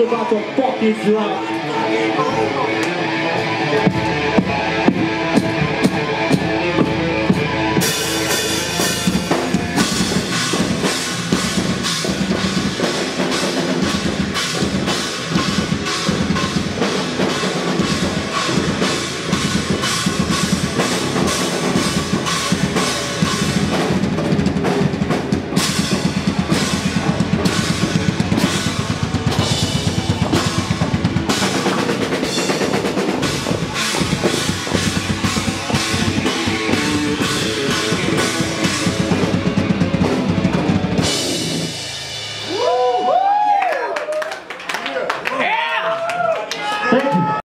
about to fuck his life.